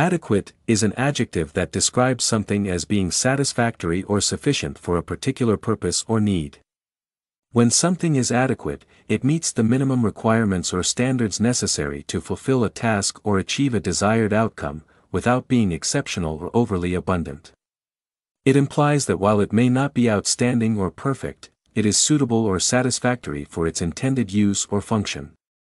Adequate is an adjective that describes something as being satisfactory or sufficient for a particular purpose or need. When something is adequate, it meets the minimum requirements or standards necessary to fulfill a task or achieve a desired outcome, without being exceptional or overly abundant. It implies that while it may not be outstanding or perfect, it is suitable or satisfactory for its intended use or function.